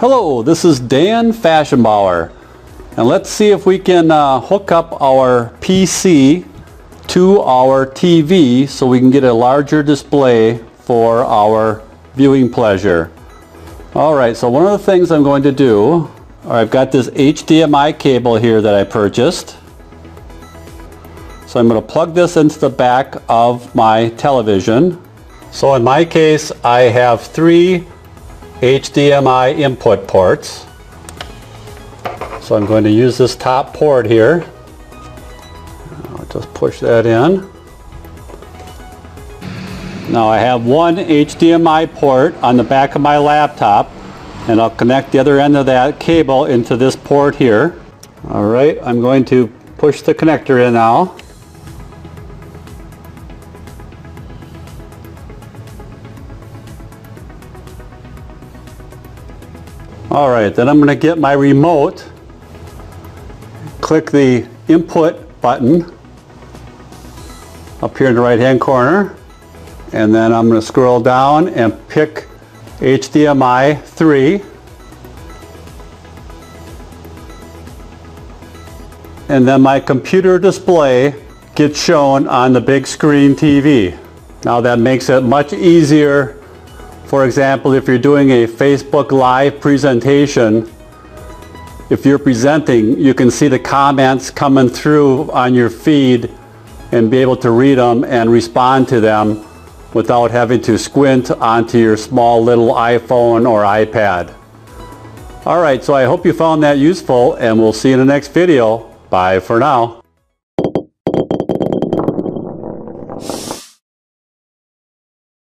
Hello, this is Dan Faschingbauer and let's see if we can uh, hook up our PC to our TV so we can get a larger display for our viewing pleasure. Alright, so one of the things I'm going to do, I've got this HDMI cable here that I purchased. So I'm going to plug this into the back of my television. So in my case, I have three HDMI input ports. So I'm going to use this top port here. I'll just push that in. Now I have one HDMI port on the back of my laptop and I'll connect the other end of that cable into this port here. Alright, I'm going to push the connector in now. Alright, then I'm going to get my remote, click the input button up here in the right hand corner and then I'm going to scroll down and pick HDMI 3 and then my computer display gets shown on the big screen TV. Now that makes it much easier for example if you're doing a Facebook live presentation if you're presenting you can see the comments coming through on your feed and be able to read them and respond to them without having to squint onto your small little iPhone or iPad. Alright, so I hope you found that useful and we'll see you in the next video. Bye for now.